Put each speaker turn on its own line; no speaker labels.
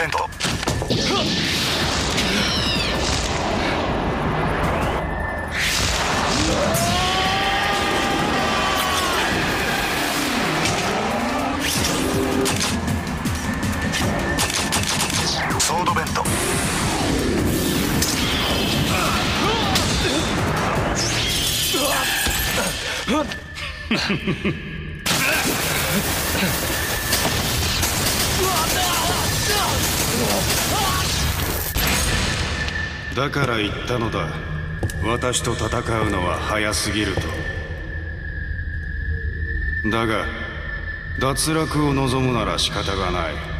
ベント。ソードベント。
だから言ったのだ。私と戦うのは早すぎると。だが脱落を望むなら仕方がない。